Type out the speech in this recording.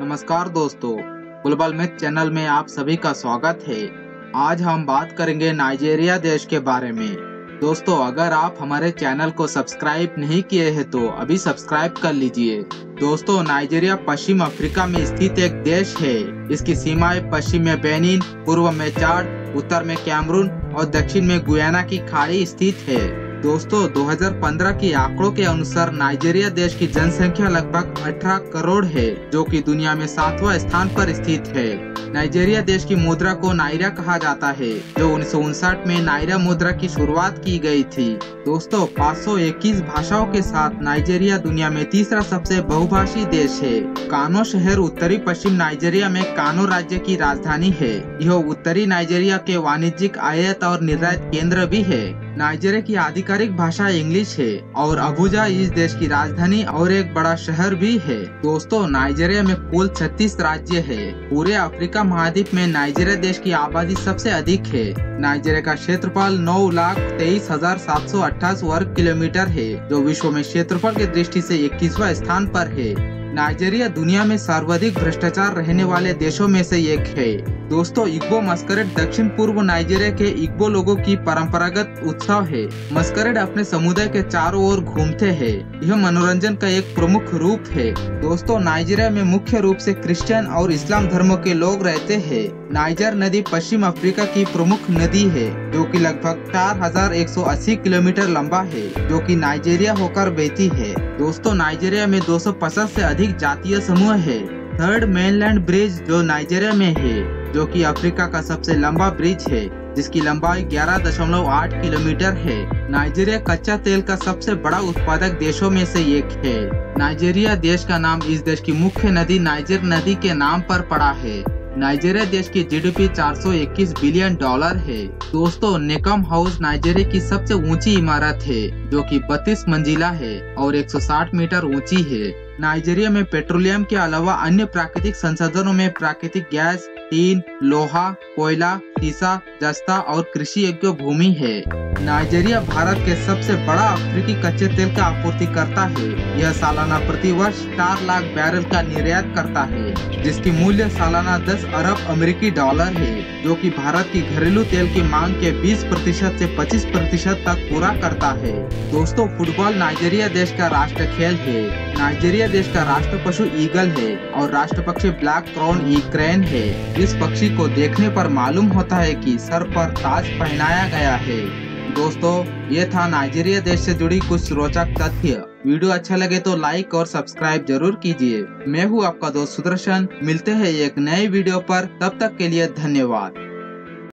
नमस्कार दोस्तों global math channel में आप सभी का स्वागत है। आज हम बात करेंगे नाइजीरिया देश के बारे में। दोस्तों, अगर आप हमारे चैनल को सब्सक्राइब नहीं किए हैं तो अभी सब्सक्राइब कर लीजिए। दोस्तों, नाइजीरिया पश्चिम अफ्रीका में स्थित एक देश है। इसकी सीमाएँ पश्चिम में बेनिन, पूर्व में चाड, उत्तर में कैमरून और दक्षिण में गुयाना की खाड़ी स्थित है। दोस्तों 2015 के आंकड़ों के अनुसार नाइजीरिया देश की जनसंख्या लगभग 18 करोड़ है, जो कि दुनिया में सातवां स्थान पर स्थित है। नाइजीरिया देश की मुद्रा को नायरा कहा जाता है, जो उन्नीस सौ उनसठ में नायरा मुद्रा की शुरुआत की गई थी। दोस्तों 521 भाषाओं के साथ नाइजीरिया दुनिया में तीसरा सबसे बहुभाषी देश है। कानो शहर उत्तरी पश्चिम नाइजीरिया में कानो राज्य की राजधानी है। यह उत्तरी नाइजीरिया के वाणिज्यिक आयात और निर्यात केंद्र भी है। नाइजीरिया की आधिकारिक भाषा इंग्लिश है और अबुजा इस देश की राजधानी और एक बड़ा शहर भी है। दोस्तों, नाइजीरिया में कुल 36 राज्य है। पूरे अफ्रीका महाद्वीप में नाइजीरिया देश की आबादी सबसे अधिक है। नाइजीरिया का क्षेत्रफल नौ लाख तेईस हज़ार सात सौ अट्ठाईस वर्ग किलोमीटर है, जो विश्व में क्षेत्रफल की दृष्टि से इक्कीसवा स्थान पर है। नाइजीरिया दुनिया में सर्वाधिक भ्रष्टाचार रहने वाले देशों में से एक है। दोस्तों इग्बो मस्करेट दक्षिण पूर्व नाइजीरिया के इग्बो लोगों की परंपरागत उत्सव है। मस्करेट अपने समुदाय के चारों ओर घूमते हैं। यह मनोरंजन का एक प्रमुख रूप है। दोस्तों नाइजीरिया में मुख्य रूप से क्रिश्चियन और इस्लाम धर्मों के लोग रहते हैं। नाइजर नदी पश्चिम अफ्रीका की प्रमुख नदी है जो कि लगभग 4,180 किलोमीटर लंबा है जो कि नाइजीरिया होकर बहती है। दोस्तों नाइजीरिया में 250 से अधिक जातीय समूह है। थर्ड मेनलैंड ब्रिज जो नाइजीरिया में है, जो कि अफ्रीका का सबसे लंबा ब्रिज है, जिसकी लंबाई 11.8 किलोमीटर है। नाइजीरिया कच्चा तेल का सबसे बड़ा उत्पादक देशों में से एक है। नाइजीरिया देश का नाम इस देश की मुख्य नदी नाइजर नदी के नाम पर पड़ा है। नाइजीरिया देश की जीडीपी 421 बिलियन डॉलर है। दोस्तों नेकम हाउस नाइजीरिया की सबसे ऊँची इमारत है, जो कि 32 मंजिला है और 160 मीटर ऊँची है। नाइजीरिया में पेट्रोलियम के अलावा अन्य प्राकृतिक संसाधनों में प्राकृतिक गैस टीन लोहा, कोयला, शीशा, जस्ता और कृषि योग्य भूमि है। नाइजीरिया भारत के सबसे बड़ा अफ्रीकी कच्चे तेल का आपूर्ति करता है। यह सालाना प्रति वर्ष चार लाख बैरल का निर्यात करता है, जिसकी मूल्य सालाना 10 अरब अमेरिकी डॉलर है, जो कि भारत की घरेलू तेल की मांग के 20 प्रतिशत ऐसी पच्चीस प्रतिशत तक पूरा करता है। दोस्तों, फुटबॉल नाइजीरिया देश का राष्ट्र खेल है। नाइजीरिया देश का राष्ट्र पशु ईगल है और राष्ट्र पक्षी ब्लैक क्राउन ईक्रेन है। इस पक्षी को देखने पर मालूम होता है कि सर पर ताज पहनाया गया है। दोस्तों, ये था नाइजीरिया देश से जुड़ी कुछ रोचक तथ्य। वीडियो अच्छा लगे तो लाइक और सब्सक्राइब ज़रूर कीजिए। मैं हूँ आपका दोस्त सुदर्शन। मिलते हैं एक नए वीडियो पर। तब तक के लिए धन्यवाद।